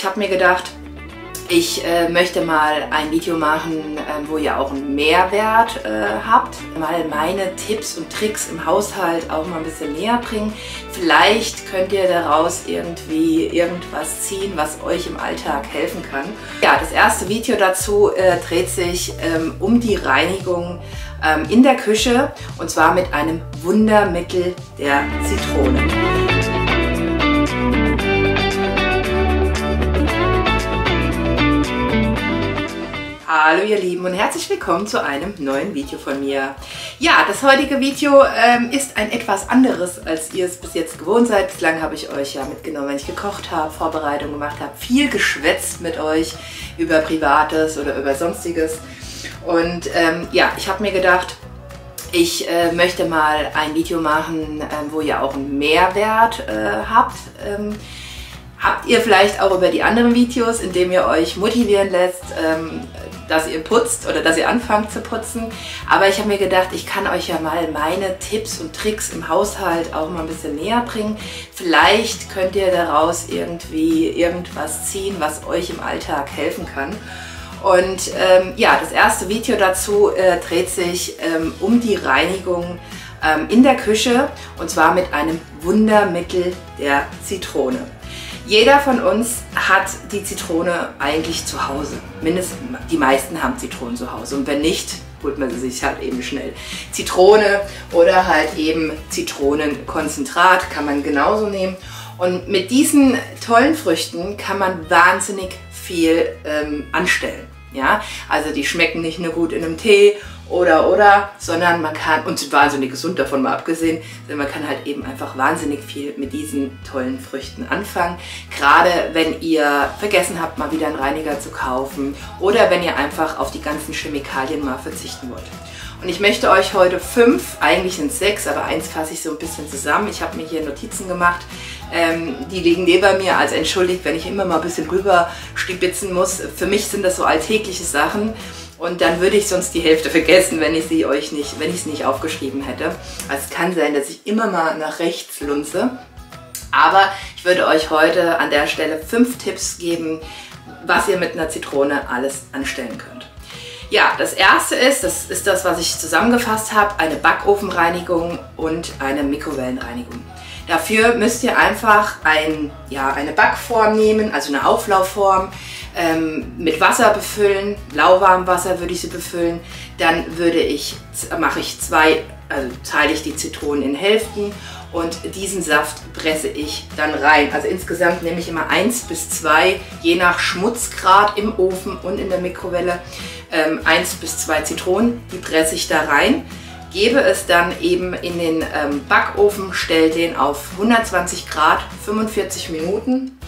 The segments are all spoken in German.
ich habe mir gedacht, ich äh, möchte mal ein Video machen, äh, wo ihr auch einen Mehrwert äh, habt. Mal meine Tipps und Tricks im Haushalt auch mal ein bisschen näher bringen. Vielleicht könnt ihr daraus irgendwie irgendwas ziehen, was euch im Alltag helfen kann. Ja, das erste Video dazu äh, dreht sich ähm, um die Reinigung ähm, in der Küche und zwar mit einem Wundermittel der Zitrone. Hallo ihr Lieben und herzlich willkommen zu einem neuen Video von mir. Ja, das heutige Video ähm, ist ein etwas anderes, als ihr es bis jetzt gewohnt seid. Bislang habe ich euch ja mitgenommen, wenn ich gekocht habe, Vorbereitungen gemacht habe, viel geschwätzt mit euch über Privates oder über Sonstiges. Und ähm, ja, ich habe mir gedacht, ich äh, möchte mal ein Video machen, äh, wo ihr auch einen Mehrwert äh, habt. Ähm, habt ihr vielleicht auch über die anderen Videos, indem ihr euch motivieren lässt, ähm, dass ihr putzt oder dass ihr anfangt zu putzen. Aber ich habe mir gedacht, ich kann euch ja mal meine Tipps und Tricks im Haushalt auch mal ein bisschen näher bringen. Vielleicht könnt ihr daraus irgendwie irgendwas ziehen, was euch im Alltag helfen kann. Und ähm, ja, das erste Video dazu äh, dreht sich ähm, um die Reinigung ähm, in der Küche und zwar mit einem Wundermittel der Zitrone. Jeder von uns hat die Zitrone eigentlich zu Hause. Mindestens die meisten haben Zitronen zu Hause. Und wenn nicht, holt man sie sich halt eben schnell. Zitrone oder halt eben Zitronenkonzentrat kann man genauso nehmen. Und mit diesen tollen Früchten kann man wahnsinnig viel ähm, anstellen. Ja, also die schmecken nicht nur gut in einem Tee oder oder, sondern man kann, und sind wahnsinnig gesund davon mal abgesehen, man kann halt eben einfach wahnsinnig viel mit diesen tollen Früchten anfangen. Gerade wenn ihr vergessen habt, mal wieder einen Reiniger zu kaufen oder wenn ihr einfach auf die ganzen Chemikalien mal verzichten wollt. Und ich möchte euch heute fünf, eigentlich sind es sechs, aber eins fasse ich so ein bisschen zusammen. Ich habe mir hier Notizen gemacht. Ähm, die liegen neben mir, also entschuldigt, wenn ich immer mal ein bisschen rüber stibitzen muss. Für mich sind das so alltägliche Sachen und dann würde ich sonst die Hälfte vergessen, wenn ich sie euch nicht, wenn ich es nicht aufgeschrieben hätte. Also es kann sein, dass ich immer mal nach rechts lunze. Aber ich würde euch heute an der Stelle fünf Tipps geben, was ihr mit einer Zitrone alles anstellen könnt. Ja, das erste ist, das ist das, was ich zusammengefasst habe, eine Backofenreinigung und eine Mikrowellenreinigung. Dafür müsst ihr einfach ein, ja, eine Backform nehmen, also eine Auflaufform, ähm, mit Wasser befüllen, lauwarmem Wasser würde ich sie befüllen. Dann würde ich, mache ich zwei, also teile ich die Zitronen in Hälften und diesen Saft presse ich dann rein. Also insgesamt nehme ich immer eins bis zwei, je nach Schmutzgrad im Ofen und in der Mikrowelle, ähm, eins bis zwei Zitronen, die presse ich da rein gebe es dann eben in den ähm, Backofen, stelle den auf 120 Grad, 45 Minuten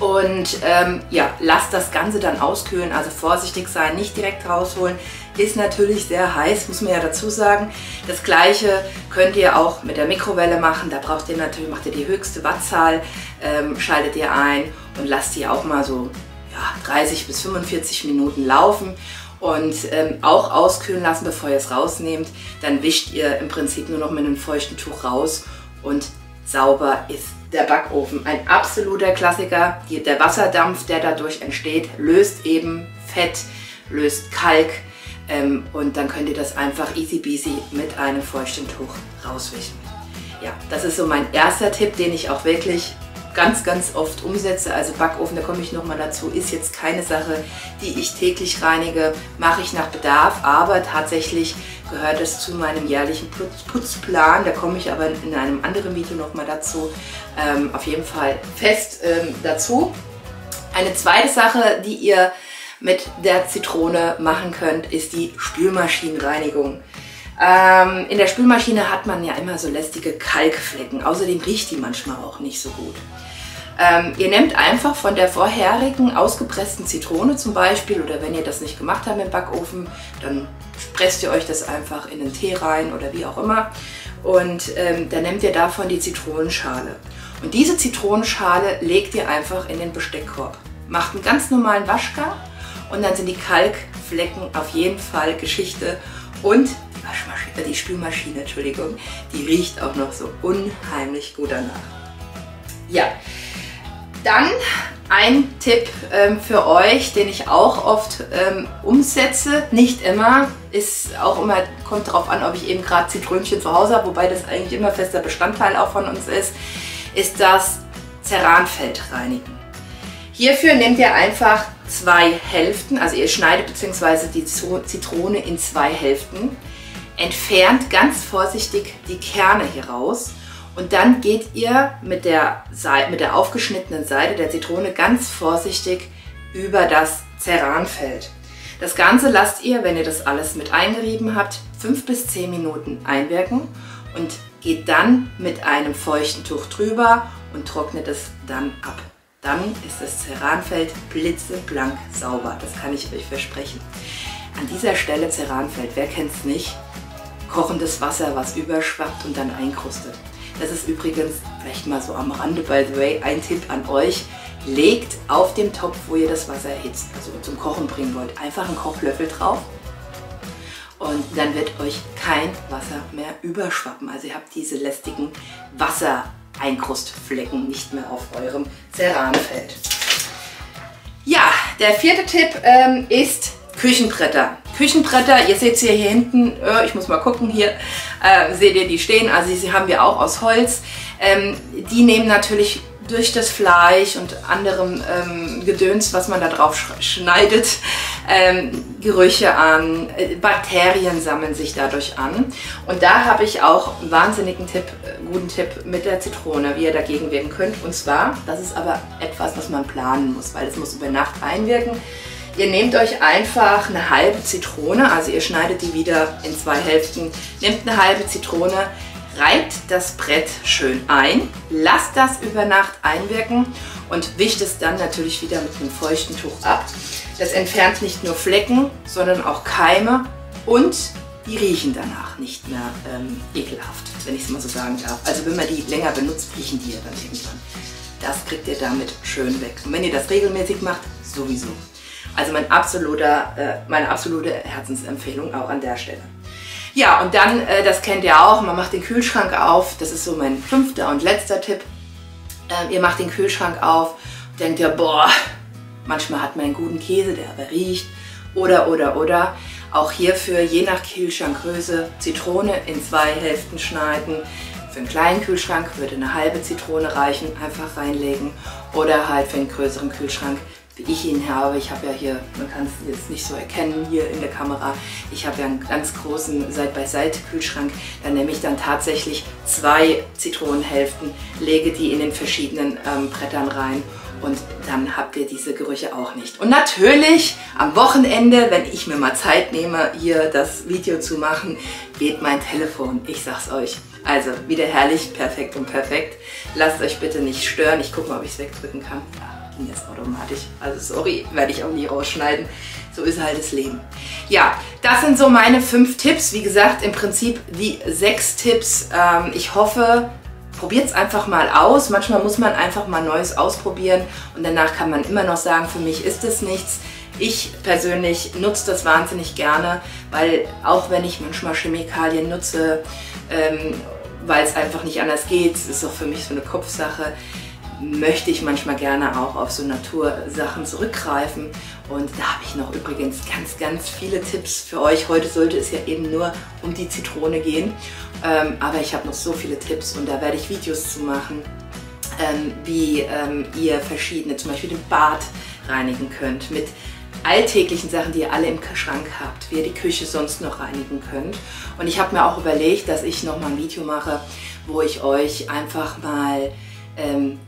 und ähm, ja, lasst das Ganze dann auskühlen, also vorsichtig sein, nicht direkt rausholen. Ist natürlich sehr heiß, muss man ja dazu sagen. Das gleiche könnt ihr auch mit der Mikrowelle machen, da braucht ihr natürlich, macht ihr die höchste Wattzahl, ähm, schaltet ihr ein und lasst die auch mal so ja, 30 bis 45 Minuten laufen und ähm, auch auskühlen lassen, bevor ihr es rausnehmt. Dann wischt ihr im Prinzip nur noch mit einem feuchten Tuch raus und sauber ist der Backofen. Ein absoluter Klassiker. Der Wasserdampf, der dadurch entsteht, löst eben Fett, löst Kalk ähm, und dann könnt ihr das einfach easy peasy mit einem feuchten Tuch rauswischen. Ja, das ist so mein erster Tipp, den ich auch wirklich ganz, ganz oft umsetze. Also Backofen, da komme ich nochmal dazu, ist jetzt keine Sache, die ich täglich reinige, mache ich nach Bedarf, aber tatsächlich gehört es zu meinem jährlichen Putzplan. Da komme ich aber in einem anderen Video nochmal dazu. Ähm, auf jeden Fall fest ähm, dazu. Eine zweite Sache, die ihr mit der Zitrone machen könnt, ist die Spülmaschinenreinigung. Ähm, in der Spülmaschine hat man ja immer so lästige Kalkflecken. Außerdem riecht die manchmal auch nicht so gut. Ähm, ihr nehmt einfach von der vorherigen ausgepressten Zitrone zum Beispiel oder wenn ihr das nicht gemacht habt im Backofen, dann presst ihr euch das einfach in den Tee rein oder wie auch immer und ähm, dann nehmt ihr davon die Zitronenschale. Und diese Zitronenschale legt ihr einfach in den Besteckkorb. Macht einen ganz normalen Waschgang und dann sind die Kalkflecken auf jeden Fall Geschichte und die, Waschmaschine, die Spülmaschine, Entschuldigung, die riecht auch noch so unheimlich gut danach. Ja, Dann ein Tipp ähm, für euch, den ich auch oft ähm, umsetze, nicht immer, ist auch immer, kommt darauf an, ob ich eben gerade Zitrönchen zu Hause habe, wobei das eigentlich immer fester Bestandteil auch von uns ist, ist das Ceranfeld reinigen. Hierfür nehmt ihr einfach zwei Hälften, also ihr schneidet bzw. die Zitrone in zwei Hälften, entfernt ganz vorsichtig die Kerne hier raus und dann geht ihr mit der, mit der aufgeschnittenen Seite der Zitrone ganz vorsichtig über das Ceranfeld. Das Ganze lasst ihr, wenn ihr das alles mit eingerieben habt, 5 bis 10 Minuten einwirken und geht dann mit einem feuchten Tuch drüber und trocknet es dann ab. Dann ist das Ceranfeld blitzeblank sauber. Das kann ich euch versprechen. An dieser Stelle Ceranfeld, wer kennt es nicht? Kochendes Wasser, was überschwappt und dann einkrustet. Das ist übrigens, vielleicht mal so am Rande, by the way, ein Tipp an euch. Legt auf dem Topf, wo ihr das Wasser erhitzt, also zum Kochen bringen wollt, einfach einen Kochlöffel drauf und dann wird euch kein Wasser mehr überschwappen. Also ihr habt diese lästigen Wassereinkrustflecken nicht mehr auf eurem Ceranfeld. Ja, der vierte Tipp ähm, ist Küchenbretter. Küchenbretter, ihr seht sie hier hinten, äh, ich muss mal gucken, hier äh, seht ihr die stehen, also sie haben wir auch aus Holz. Ähm, die nehmen natürlich durch das Fleisch und anderem ähm, Gedöns, was man da drauf schneidet, ähm, Gerüche an, äh, Bakterien sammeln sich dadurch an. Und da habe ich auch einen wahnsinnigen Tipp, äh, guten Tipp mit der Zitrone, wie ihr dagegen wirken könnt. Und zwar, das ist aber etwas, was man planen muss, weil es muss über Nacht einwirken. Ihr nehmt euch einfach eine halbe Zitrone, also ihr schneidet die wieder in zwei Hälften, nehmt eine halbe Zitrone, reibt das Brett schön ein, lasst das über Nacht einwirken und wischt es dann natürlich wieder mit einem feuchten Tuch ab. Das entfernt nicht nur Flecken, sondern auch Keime und die riechen danach nicht mehr ähm, ekelhaft, wenn ich es mal so sagen darf. Also wenn man die länger benutzt, riechen die ja dann irgendwann. Das kriegt ihr damit schön weg. Und wenn ihr das regelmäßig macht, sowieso. Also mein absoluter, äh, meine absolute Herzensempfehlung auch an der Stelle. Ja, und dann, äh, das kennt ihr auch, man macht den Kühlschrank auf. Das ist so mein fünfter und letzter Tipp. Ähm, ihr macht den Kühlschrank auf, denkt ihr, boah, manchmal hat man einen guten Käse, der aber riecht. Oder, oder, oder. Auch hierfür, je nach Kühlschrankgröße, Zitrone in zwei Hälften schneiden. Für einen kleinen Kühlschrank würde eine halbe Zitrone reichen, einfach reinlegen. Oder halt für einen größeren Kühlschrank wie ich ihn habe. Ich habe ja hier, man kann es jetzt nicht so erkennen hier in der Kamera, ich habe ja einen ganz großen Seit-by-Seit-Kühlschrank. Da nehme ich dann tatsächlich zwei Zitronenhälften, lege die in den verschiedenen ähm, Brettern rein und dann habt ihr diese Gerüche auch nicht. Und natürlich am Wochenende, wenn ich mir mal Zeit nehme, hier das Video zu machen, geht mein Telefon. Ich sag's euch. Also wieder herrlich, perfekt und perfekt. Lasst euch bitte nicht stören. Ich gucke mal, ob ich es wegdrücken kann. Ja ging jetzt automatisch. Also sorry, werde ich auch nie rausschneiden. So ist halt das Leben. Ja, das sind so meine fünf Tipps. Wie gesagt, im Prinzip die sechs Tipps. Ähm, ich hoffe, probiert es einfach mal aus. Manchmal muss man einfach mal Neues ausprobieren und danach kann man immer noch sagen, für mich ist es nichts. Ich persönlich nutze das wahnsinnig gerne, weil auch wenn ich manchmal Chemikalien nutze, ähm, weil es einfach nicht anders geht, es ist auch für mich so eine Kopfsache, möchte ich manchmal gerne auch auf so Natursachen zurückgreifen. Und da habe ich noch übrigens ganz, ganz viele Tipps für euch. Heute sollte es ja eben nur um die Zitrone gehen. Ähm, aber ich habe noch so viele Tipps und da werde ich Videos zu machen, ähm, wie ähm, ihr verschiedene, zum Beispiel den Bad reinigen könnt mit alltäglichen Sachen, die ihr alle im Schrank habt, wie ihr die Küche sonst noch reinigen könnt. Und ich habe mir auch überlegt, dass ich noch mal ein Video mache, wo ich euch einfach mal ähm,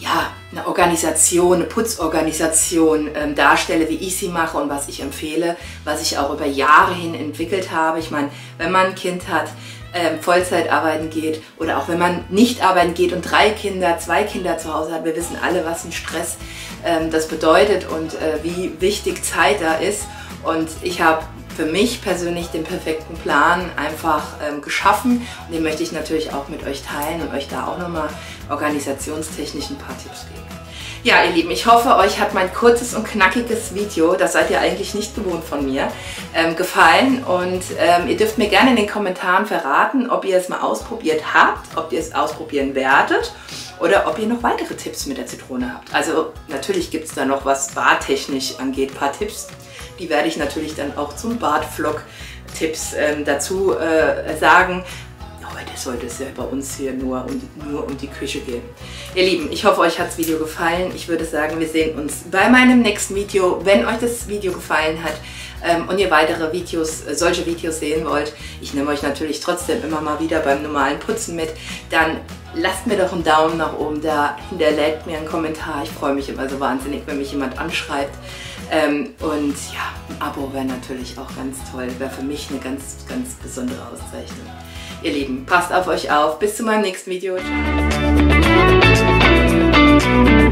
ja, eine Organisation, eine Putzorganisation ähm, darstelle, wie ich sie mache und was ich empfehle, was ich auch über Jahre hin entwickelt habe. Ich meine, wenn man ein Kind hat, ähm, Vollzeit arbeiten geht oder auch wenn man nicht arbeiten geht und drei Kinder, zwei Kinder zu Hause hat, wir wissen alle, was ein Stress ähm, das bedeutet und äh, wie wichtig Zeit da ist. Und ich habe für mich persönlich den perfekten Plan einfach ähm, geschaffen und den möchte ich natürlich auch mit euch teilen und euch da auch nochmal organisationstechnisch ein paar Tipps geben. Ja, ihr Lieben, ich hoffe, euch hat mein kurzes und knackiges Video, das seid ihr eigentlich nicht gewohnt von mir, ähm, gefallen. Und ähm, ihr dürft mir gerne in den Kommentaren verraten, ob ihr es mal ausprobiert habt, ob ihr es ausprobieren werdet oder ob ihr noch weitere Tipps mit der Zitrone habt. Also natürlich gibt es da noch was bartechnisch angeht, paar Tipps. Die werde ich natürlich dann auch zum Bartvlog Tipps ähm, dazu äh, sagen. Heute sollte es ja bei uns hier nur um, nur um die Küche gehen. Ihr Lieben, ich hoffe, euch hat das Video gefallen. Ich würde sagen, wir sehen uns bei meinem nächsten Video. Wenn euch das Video gefallen hat, ähm, und ihr weitere Videos, äh, solche Videos sehen wollt, ich nehme euch natürlich trotzdem immer mal wieder beim normalen Putzen mit, dann lasst mir doch einen Daumen nach oben da, hinterlägt mir einen Kommentar. Ich freue mich immer so wahnsinnig, wenn mich jemand anschreibt. Ähm, und ja, ein Abo wäre natürlich auch ganz toll, wäre für mich eine ganz, ganz besondere Auszeichnung. Ihr Lieben, passt auf euch auf. Bis zu meinem nächsten Video. Ciao.